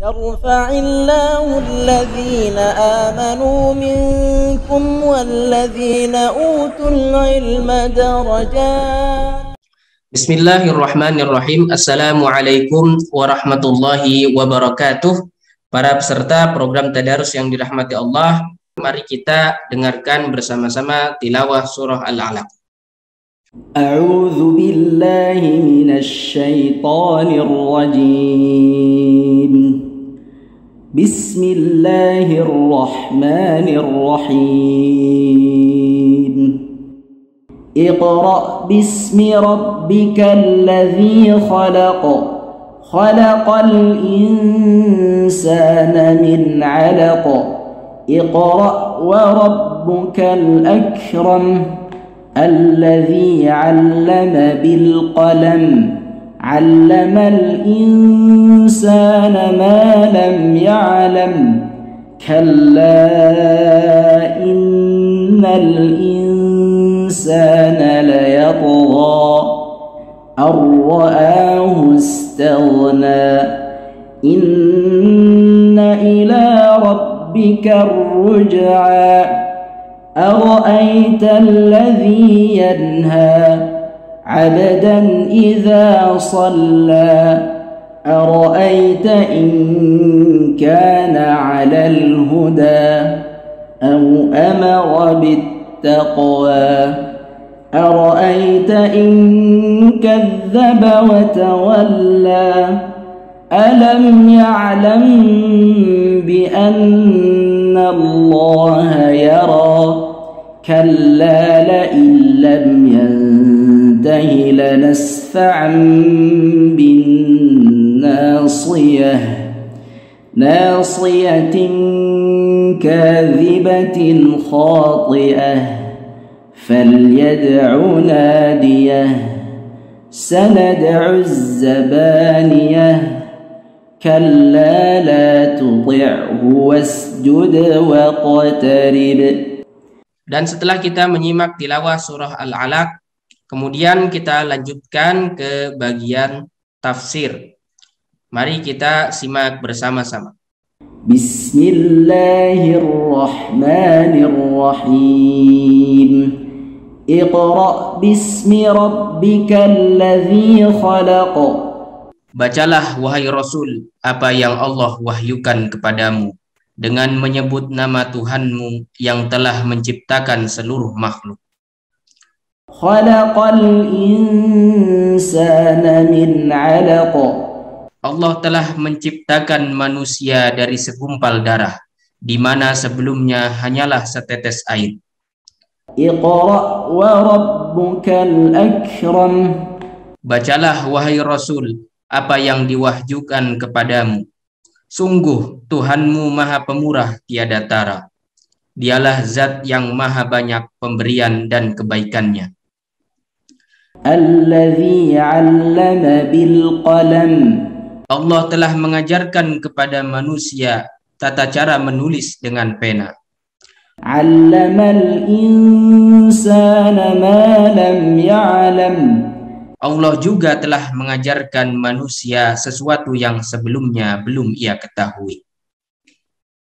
يرفع الله الذين آمنوا منكم والذين أوتوا العلم درجات بسم الله الرحمن الرحيم Assalamualaikum warahmatullahi wabarakatuh Para peserta program Tadarus yang dirahmati Allah Mari kita dengarkan bersama-sama tilawah surah Al-Alaq أعوذ بالله من الشيطان الرجيم بسم الله الرحمن الرحيم. اقرأ باسم ربك الذي خلق. خلق الإنسان من علق. اقرأ وربك الأكرم الذي علم بالقلم. علم الإنسان ما لم يعلم كلا إن الإنسان ليطغى أن رآه استغنى إن إلى ربك الرجعى أرأيت الذي ينهى عبدا إذا صلى. أرأيت إن كان على الهدى أو أمر بالتقوى. أرأيت إن كذب وتولى. ألم يعلم بأن الله يرى؟ كلا لئن لم ينته لنسفعا بالناصية ناصية كاذبة خاطئة فليدع ناديه سندع الزبانيه كلا لا تطعه واسجد واقترب Dan setelah kita menyimak tilawah surah Al-Alaq, kemudian kita lanjutkan ke bagian tafsir. Mari kita simak bersama-sama. Bismillahirrahmanirrahim. Iqra' bismi rabbikal ladzi khalaq. Bacalah wahai Rasul apa yang Allah wahyukan kepadamu dengan menyebut nama Tuhanmu yang telah menciptakan seluruh makhluk. Allah telah menciptakan manusia dari segumpal darah, di mana sebelumnya hanyalah setetes air. Bacalah wahai Rasul apa yang diwahyukan kepadamu Sungguh Tuhanmu maha pemurah tiada tara. Dialah zat yang maha banyak pemberian dan kebaikannya. Allah telah mengajarkan kepada manusia tata cara menulis dengan pena. Allamal insana ma lam ya'lam. Allah juga telah mengajarkan manusia sesuatu yang sebelumnya belum ia ketahui.